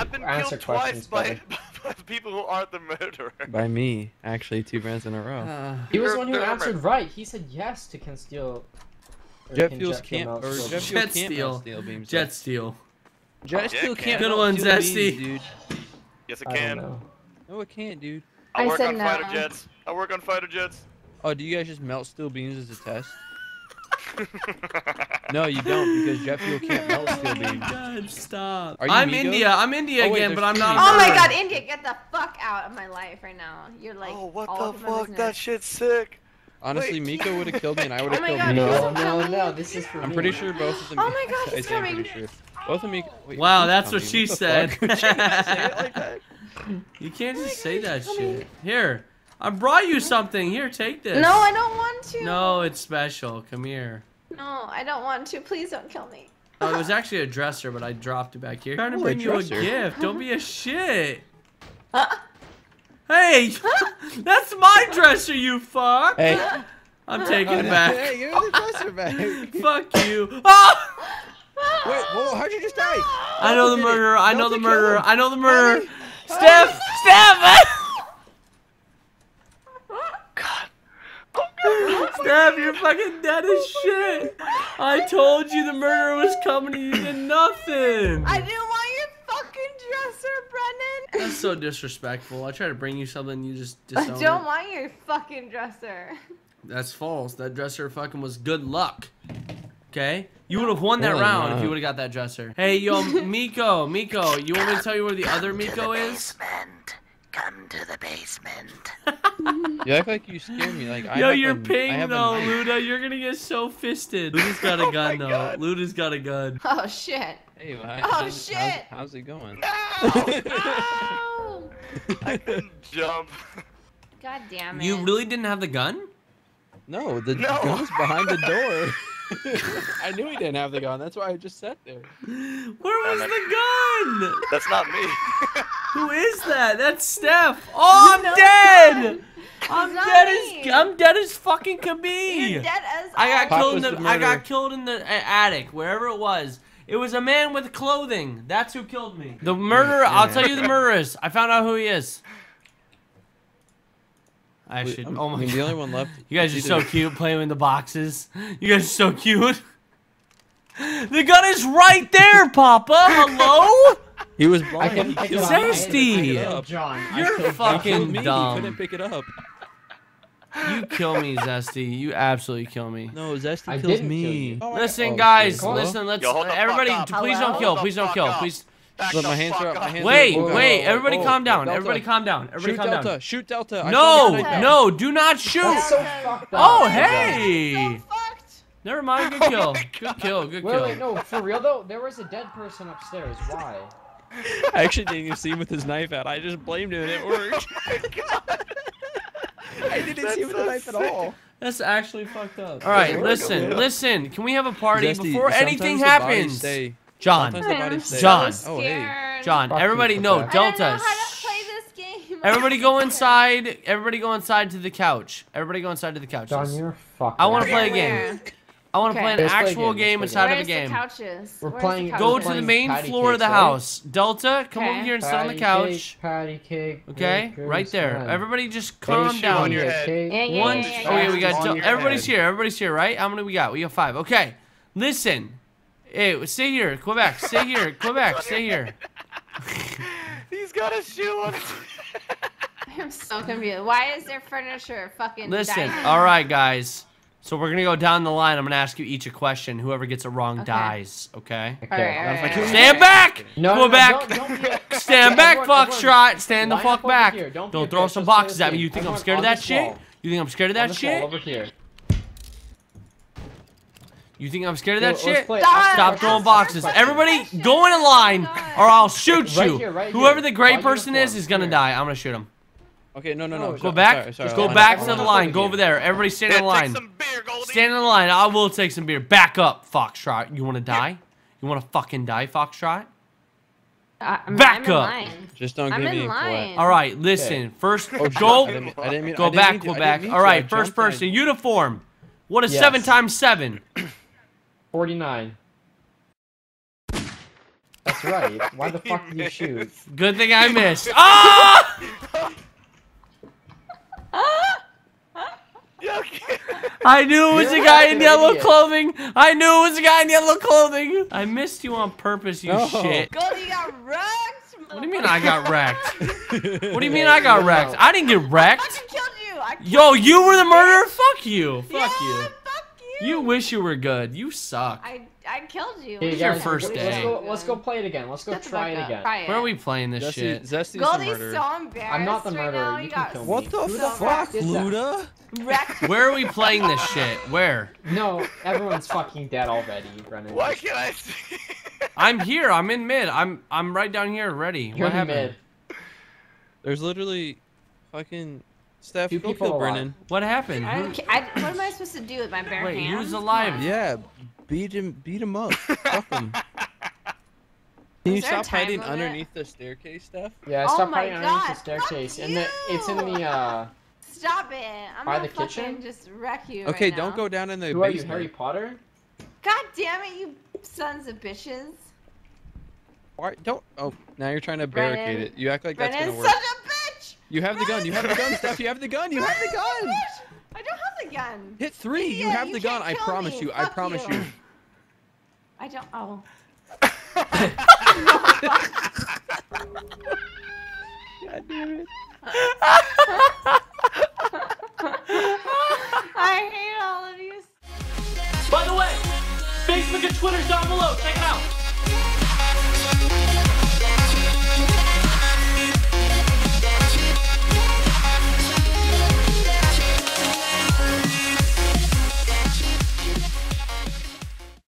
I've been answer killed twice questions by, by the people who aren't the murderer. By me, actually, two rounds in a row. Uh, He was the one who dumber. answered right. He said yes to can steal. Jet fuels fuel can't, melt or steel jet beams. fuel Jet can't steel. melt steel beams. jet steel. jet Yeah, steel it can. can't Good melt one, Zesty. dude. Yes, it I can. No, it can't, dude. I I work said on fighter jets. I work on fighter jets. Oh, do you guys just melt steel beams as a test? No, you don't, because jet fuel can't melt oh steel beams. God, stop. Are you I'm Migos? India. I'm India Oh, wait, again, but I'm not. Oh my god, India, get the fuck out of my life right now. You're like oh, what all the fuck? That shit's sick. Honestly, Wait. Miko would have killed me, and I would have Oh my killed God, Miko. he's No, no, no. This is for I'm me. pretty sure both of them. Oh my God, I he's say pretty coming. sure. Both of Miko. Wait, Wow, that's what she the said. you even say it like that? You can't just oh say that coming. shit. Here, I brought you something. Here, take this. No, I don't want to. No, it's special. Come here. No, I don't want to. Please don't kill me. Oh, it was actually a dresser, but I dropped it back here. trying to Oh, a bring you a gift. Don't be a shit. Hey, that's my dresser, you fuck. Hey, I'm taking oh, it back. Hey, give me the dresser back. Fuck you. Ah! whoa, how'd you just die? I know the did it. murderer. I know the murderer. I know the murderer. Steph, Steph. Steph, you're fucking dead as shit. I told you the murderer was coming and you did nothing. I didn't want your fucking dresser, Brennan. That's so disrespectful. I try to bring you something, you just I don't it. want your fucking dresser. That's false. That dresser fucking was good luck. Okay? You would have won that Really round if you would have got that dresser. Hey, yo, Miko, Miko, you want me to tell you where the other Miko is? Basement. Come to the basement. You act like you scared me. Like I Yo, have you're a, I ping have though, knife. Luda. You're gonna get so fisted. Oh Luda's got a gun though. Luda's got a gun. Oh shit. Hey, why- Oh, how's, shit. How's, how's it going? Ow! I couldn't jump. God damn it. You really didn't have the gun? No, the No. gun's behind the door. I knew he didn't have the gun. That's why I just sat there. Where was the gun? That's not me. Who is that? That's Steph. Oh, I'm No, dead. I'm dead me. as I'm dead as fucking can be. You're dead as I got Papa's killed in the the I got killed in the attic, wherever it was. It was a man with clothing. That's who killed me. The murderer. I'll tell you the murderer is. I found out who he is. I should. I'm- Oh I my mean, god. the only one left. You guys are so cute playing with the boxes. You guys are so cute. The gun is right there, Papa. Hello? He was I blind. can He pick it killed up. me. I had Zesty. pick John. You're killed John. fucking me. dumb. He couldn't pick it up. You kill me, Zesty. You absolutely kill me. No, Zesty I kills me. kill. Oh, Listen, oh, guys. Listen. Let's Yo, hold the fuck everybody. up. Please don't kill. Please don't kill. Please. Back Look, the my hands fuck are up. My hands Wait, are up. wait. Oh, Everybody, oh, calm down. Delta. Everybody, calm down. Everybody, Shoot calm Delta. down. Shoot Delta. I No, Delta. no. Do not shoot. That's so. Oh, hey. fucked. Never mind. Good oh kill. Good kill. Good Wait, wait, kill. no, for real though, there was a dead person upstairs. Why? I actually didn't even see him with his knife out. I just blamed him and it worked. Oh I didn't That's see him with the so knife at all. That's actually fucked up. All right, listen, listen. Can we have a party Zesty, before sometimes anything the bodies happens? Stay. John, Sometimes the bodies I'm stay. so John. Oh, hey. John. Fuck Everybody, no, Quebec. I don't know Delta. how to play this game. Everybody go inside. Everybody go inside to the couch. Everybody go inside to the couch. John, you're fucked. I wanna play a game. I want to Okay. play an Let's play actual game, game inside a of a Where's the game. couches? We're Where's playing- The Go couches? to the main patty floor of the right? house. Delta, come over here and sit on the couch. Cake, patty cake. Okay, Bakers, right there. man. Everybody just calm shoot down. on your head. cake. Yeah, yeah, One. yeah, yeah, Okay, yeah. we got. On Del- your everybody's head. here. Everybody's here, right? How many we got? We got five. Okay. Listen. Hey, stay here, Quebec. Stay here, Quebec. Stay here. He's got a shoe on. I'm so confused. Why is there furniture fucking Listen. dying? All right, guys. So we're gonna go down the line. I'm gonna ask you each a question. Whoever gets it wrong Okay. dies. Okay. All right, all right, all right. Stand back. No, no, no, Quebec. don't- don't Stand back, Everyone- Foxtrot. Stand the fuck back. Don't Don't throw some boxes at me. You think I'm scared of that shit? wall. You think I'm scared of that this wall, shit? Over here. You think I'm scared of that let's shit? play- Stop. ask Stop questions. throwing Ask boxes. Everybody, Questions. go in a line, or I'll shoot Right you. here, right Whoever here. the gray White person is is gonna Here. die. I'm gonna shoot him. Okay, no, no, no. No, Go back. sorry, sorry, Just go back to the line up over Go here. over there. Everybody stand in the line. some beer, Goldie. Stand in the line. I will take some beer. Back up, Foxtrot. You wanna die? You wanna fucking die, Foxtrot? I- I'm, Back I'm in up. line. Just don't I'm give me line. All right, listen. First, Oh, go. I didn't mean- I didn't mean- I Go didn't back, mean to- go back. didn't mean All to. I right, first jumped, I- person. Uniform. What is Yes. seven times seven? 49. That's That's right. Why the fuck did you shoot? Good thing I missed. Ah! Yo, I knew it was a You're guy in yellow idiot. clothing. I knew it was a guy in yellow clothing. I missed you on purpose, you No. shit. Goldie got wrecked. What do you mean I got wrecked? What do you mean I got wrecked? I didn't get wrecked. I wrecked. fucking killed you. I Yo, you were the murderer? Fuck you. Fuck yeah, you. Fuck you. You wish you were good. You suck. I I killed you. Hey, was your guys, first let's day? Go, let's go play it again. Let's go Shut try it again. Try it. Where are we playing this Zesty, shit? Zesty's the Goldie's murderer. so embarrassed I'm not the right murderer. now. You You can got kill me. What the Who fuck. Luda? Where are we playing this shit? Where? No, everyone's fucking dead already, Brennan. Why can't I see? I'm here. I'm in mid. I'm I'm right down here ready. You're what in happened? mid. There's literally fucking Steph. Two Go people kill alive. Brennan. What happened? I, Who- don't ca- I, what am I supposed to do with my bare Wait, hands? who's Come alive? Yeah, beat him. Beat him up. Fuck him. Can you Is there stop hiding limit? underneath the staircase, Steph? Yeah, Oh stop my hiding underneath the staircase. fuck And the, it's in the uh. Stop it! I'm By gonna the fucking kitchen? just wreck you. Okay, right don't now. go down in the Who are you, basement. Harry Potter? God damn it, you sons of bitches! Why, don't. Oh, now you're trying to Brennan- barricade it. You act like that's gonna such work. You have the gun. You have the gun, Steph. You have the gun. You have the gun. I don't have the gun. Hit three. You have you the gun. I promise me. you. I promise you. you. I don't. Oh. God damn it.